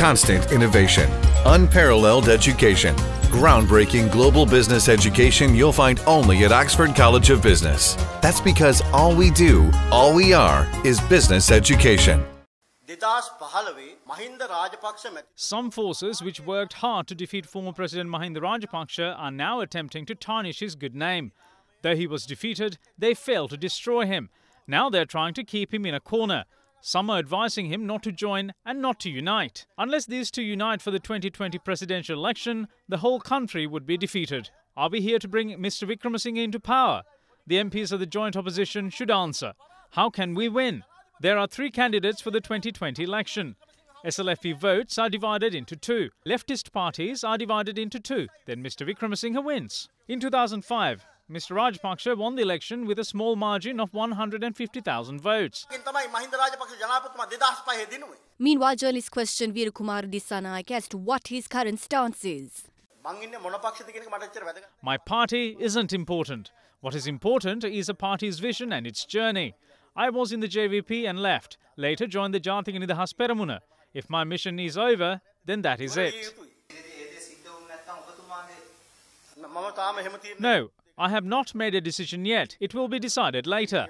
constant innovation, unparalleled education, groundbreaking global business education you'll find only at Oxford College of Business. That's because all we do, all we are, is business education. Some forces which worked hard to defeat former President Mahinda Rajapaksa are now attempting to tarnish his good name. Though he was defeated, they failed to destroy him. Now they're trying to keep him in a corner. Some are advising him not to join and not to unite. Unless these two unite for the 2020 presidential election, the whole country would be defeated. Are we here to bring Mr. Wickremesinghe into power? The MPs of the joint opposition should answer. How can we win? There are three candidates for the 2020 election. SLFP votes are divided into two. Leftist parties are divided into two. Then Mr. Wickremesinghe wins. In 2005, Mr. Rajapaksa won the election with a small margin of 150,000 votes. Meanwhile, journalists questioned Weerakumara Dissanayake as to what his current stance is. My party isn't important. What is important is a party's vision and its journey. I was in the JVP and left, later joined the Jathika Nidahas Peramuna. If my mission is over, then that is it. No, I have not made a decision yet. It will be decided later.